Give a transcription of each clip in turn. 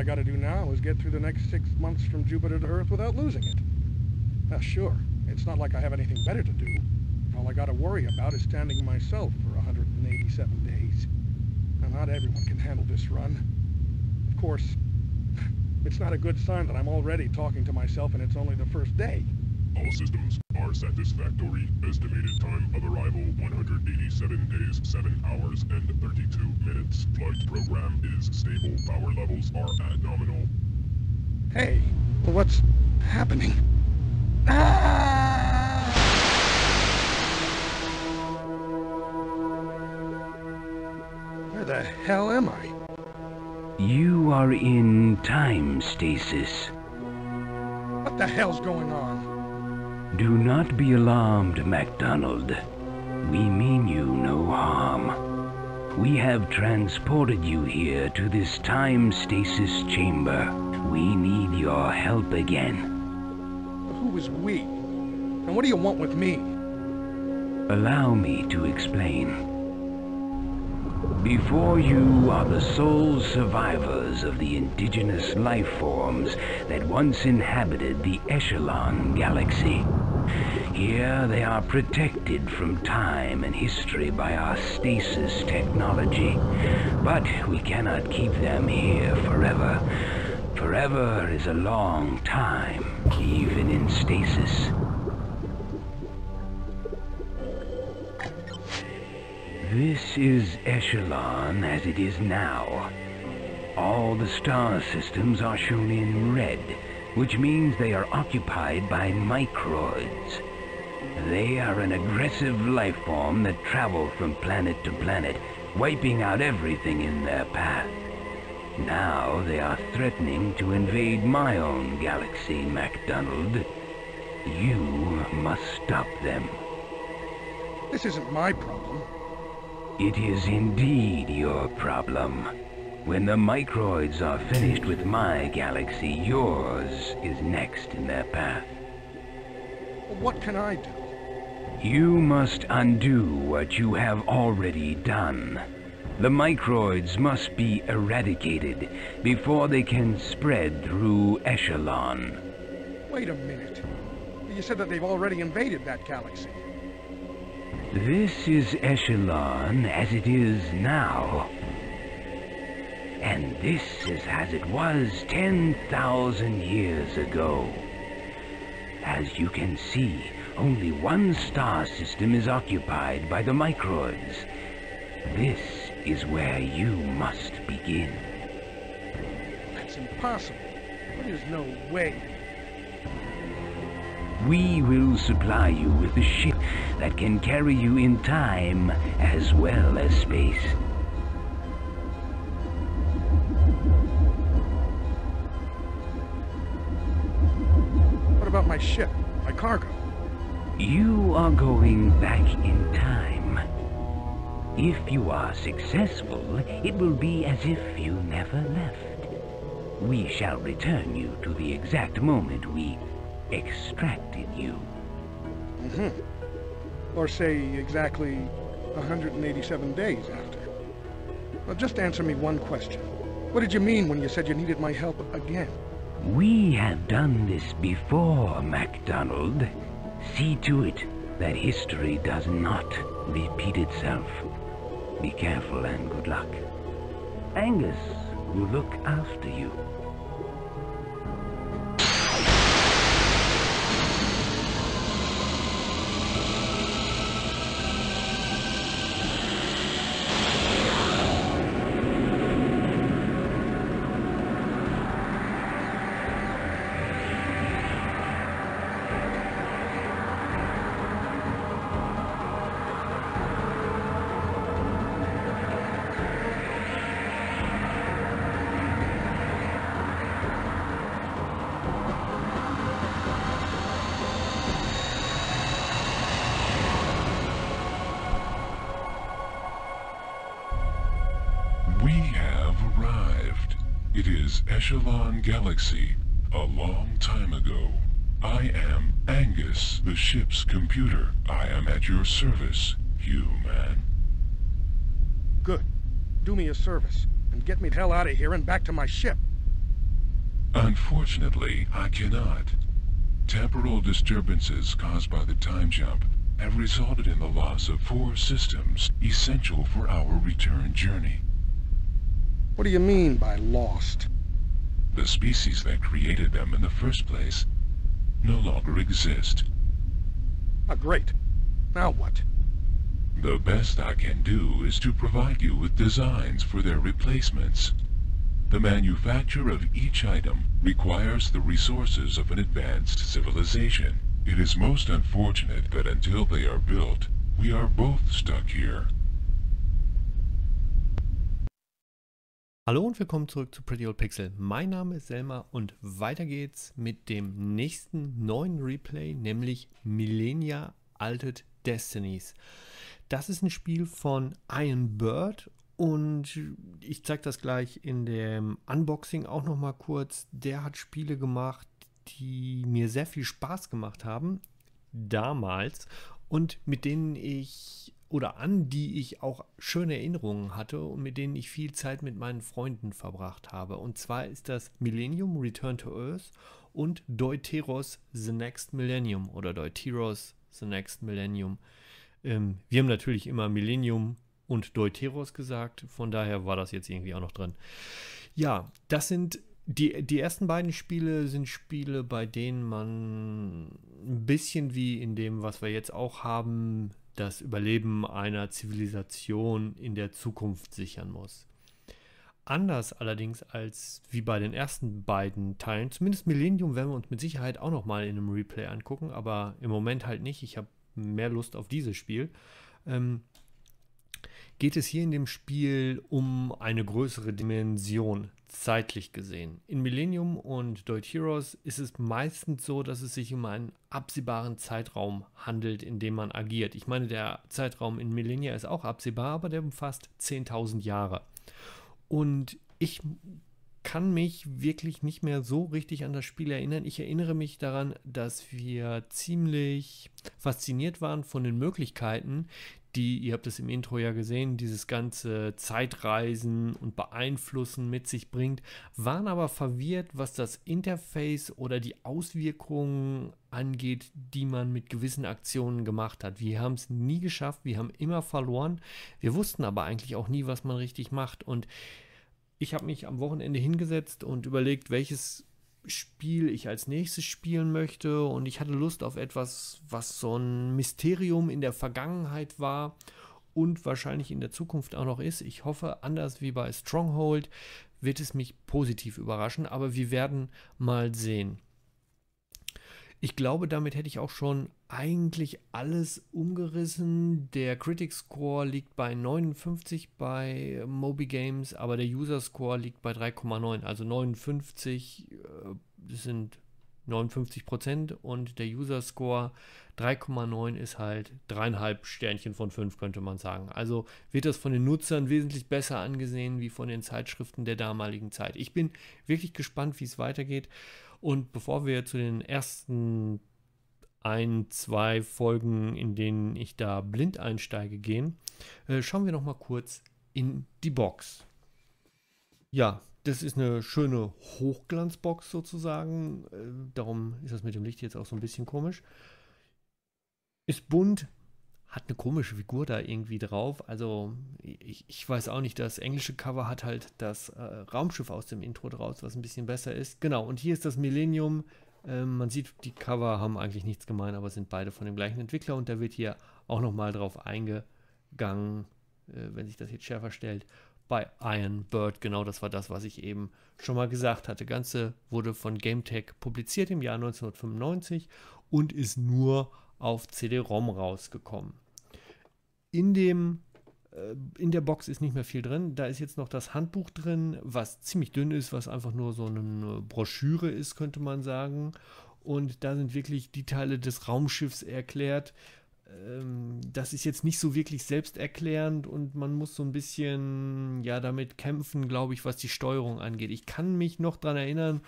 I gotta do now is get through the next six months from Jupiter to Earth without losing it. Uh, sure, it's not like I have anything better to do. All I gotta worry about is standing myself for 187 days. Now, not everyone can handle this run. Of course, it's not a good sign that I'm already talking to myself and it's only the first day. All systems are satisfactory. Estimated time of arrival 187 days, 7 hours, and 32 minutes. Flight program is stable. Power levels are at nominal. Hey, what's happening? Ah! Where the hell am I? You are in time stasis. What the hell's going on? Do not be alarmed, MacDonald. We mean you no harm. We have transported you here to this time stasis chamber. We need your help again. Who is we? And what do you want with me? Allow me to explain. Before you are the sole survivors of the indigenous life forms that once inhabited the Echelon Galaxy. Here they are protected from time and history by our stasis technology. But we cannot keep them here forever. Forever is a long time, even in stasis. This is Echelon as it is now. All the star systems are shown in red, which means they are occupied by microids. They are an aggressive life form that travel from planet to planet, wiping out everything in their path. Now they are threatening to invade my own galaxy, MacDonald. You must stop them. This isn't my problem. It is indeed your problem. When the microids are finished with my galaxy, yours is next in their path. What can I do? You must undo what you have already done. The microids must be eradicated before they can spread through Echelon. Wait a minute. You said that they've already invaded that galaxy. This is Echelon as it is now. And this is as it was 10,000 years ago. As you can see, only one star system is occupied by the microids. This is where you must begin. That's impossible. There's no way. We will supply you with a ship that can carry you in time as well as space. Ship? My cargo? You are going back in time. If you are successful, it will be as if you never left. We shall return you to the exact moment we extracted you. Mm-hmm. Or say exactly 187 days after. Well, just answer me one question. What did you mean when you said you needed my help again? We have done this before, MacDonald. See to it that history does not repeat itself. Be careful and good luck. Angus will look after you. Is Echelon Galaxy, a long time ago. I am Angus, the ship's computer. I am at your service, human. Good. Do me a service, and get me the hell out of here and back to my ship. Unfortunately, I cannot. Temporal disturbances caused by the time jump have resulted in the loss of four systems essential for our return journey. What do you mean by lost? The species that created them in the first place no longer exist. Ah, great. Now what? The best I can do is to provide you with designs for their replacements. The manufacture of each item requires the resources of an advanced civilization. It is most unfortunate that until they are built, we are both stuck here. Hallo und willkommen zurück zu Pretty Old Pixel. Mein Name ist Selma und weiter geht's mit dem nächsten neuen Replay, nämlich Millennia Altered Destinies. Das ist ein Spiel von Iron Bird und ich zeige das gleich in dem Unboxing auch noch mal kurz. Der hat Spiele gemacht, die mir sehr viel Spaß gemacht haben damals und mit denen ich oder an die ich auch schöne Erinnerungen hatte und mit denen ich viel Zeit mit meinen Freunden verbracht habe. Und zwar ist das Millennium Return to Earth und Deuteros The Next Millennium oder Deuteros The Next Millennium. Ähm, wir haben natürlich immer Millennium und Deuteros gesagt, von daher war das jetzt irgendwie auch noch drin. Ja, das sind die, die ersten beiden Spiele sind Spiele, bei denen man ein bisschen wie in dem, was wir jetzt auch haben, das Überleben einer Zivilisation in der Zukunft sichern muss. Anders allerdings als wie bei den ersten beiden Teilen, zumindest Millennium werden wir uns mit Sicherheit auch noch mal in einem Replay angucken, aber im Moment halt nicht. Ich habe mehr Lust auf dieses Spiel. Ähm, geht es hier in dem Spiel um eine größere Dimension, zeitlich gesehen. In Millennium und Deut Heroes ist es meistens so, dass es sich um einen absehbaren Zeitraum handelt, in dem man agiert. Ich meine, der Zeitraum in Millennia ist auch absehbar, aber der umfasst 10.000 Jahre. Und ich kann mich wirklich nicht mehr so richtig an das Spiel erinnern. Ich erinnere mich daran, dass wir ziemlich fasziniert waren von den Möglichkeiten, die, ihr habt es im Intro ja gesehen, dieses ganze Zeitreisen und Beeinflussen mit sich bringt, waren aber verwirrt, was das Interface oder die Auswirkungen angeht, die man mit gewissen Aktionen gemacht hat. Wir haben es nie geschafft, wir haben immer verloren. Wir wussten aber eigentlich auch nie, was man richtig macht. Und ich habe mich am Wochenende hingesetzt und überlegt, welches Spiel ich als nächstes spielen möchte und ich hatte Lust auf etwas, was so ein Mysterium in der Vergangenheit war und wahrscheinlich in der Zukunft auch noch ist. Ich hoffe, anders wie bei Stronghold wird es mich positiv überraschen, aber wir werden mal sehen. Ich glaube, damit hätte ich auch schon eigentlich alles umgerissen. Der Critic Score liegt bei 59 bei Moby Games, aber der User Score liegt bei 3,9. Also 59 äh, sind 59 Prozent und der User Score 3,9 ist halt dreieinhalb Sternchen von fünf, könnte man sagen. Also wird das von den Nutzern wesentlich besser angesehen wie von den Zeitschriften der damaligen Zeit. Ich bin wirklich gespannt, wie es weitergeht. Und bevor wir zu den ersten ein, zwei Folgen, in denen ich da blind einsteige, gehen, äh, schauen wir noch mal kurz in die Box. Ja, das ist eine schöne Hochglanzbox sozusagen. Äh, darum ist das mit dem Licht jetzt auch so ein bisschen komisch. Ist bunt, hat eine komische Figur da irgendwie drauf. Also ich, ich, weiß auch nicht, das englische Cover hat halt das äh, Raumschiff aus dem Intro draus, was ein bisschen besser ist. Genau, und hier ist das Millennium. Ähm, man sieht, die Cover haben eigentlich nichts gemein, aber sind beide von dem gleichen Entwickler und da wird hier auch nochmal drauf eingegangen, äh, wenn sich das jetzt schärfer stellt, bei Iron Bird. Genau das war das, was ich eben schon mal gesagt hatte. Ganze wurde von GameTech publiziert im Jahr 1995 und ist nur auf CD-ROM rausgekommen. In dem äh, in der Box ist nicht mehr viel drin. Da ist jetzt noch das Handbuch drin, was ziemlich dünn ist, was einfach nur so eine Broschüre ist, könnte man sagen. Und da sind wirklich die Teile des Raumschiffs erklärt. Ähm, das ist jetzt nicht so wirklich selbsterklärend und man muss so ein bisschen ja damit kämpfen, glaube ich, was die Steuerung angeht. Ich kann mich noch daran erinnern,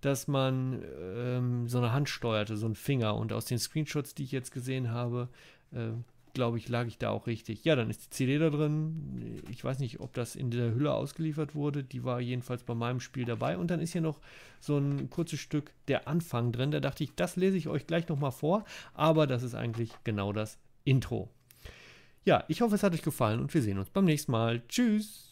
dass man ähm, so eine Hand steuerte, so ein Finger. Und aus den Screenshots, die ich jetzt gesehen habe, äh, glaube ich, lag ich da auch richtig. Ja, dann ist die CD da drin. Ich weiß nicht, ob das in der Hülle ausgeliefert wurde. Die war jedenfalls bei meinem Spiel dabei. Und dann ist hier noch so ein kurzes Stück der Anfang drin. Da dachte ich, das lese ich euch gleich nochmal vor. Aber das ist eigentlich genau das Intro. Ja, ich hoffe, es hat euch gefallen und wir sehen uns beim nächsten Mal. Tschüss!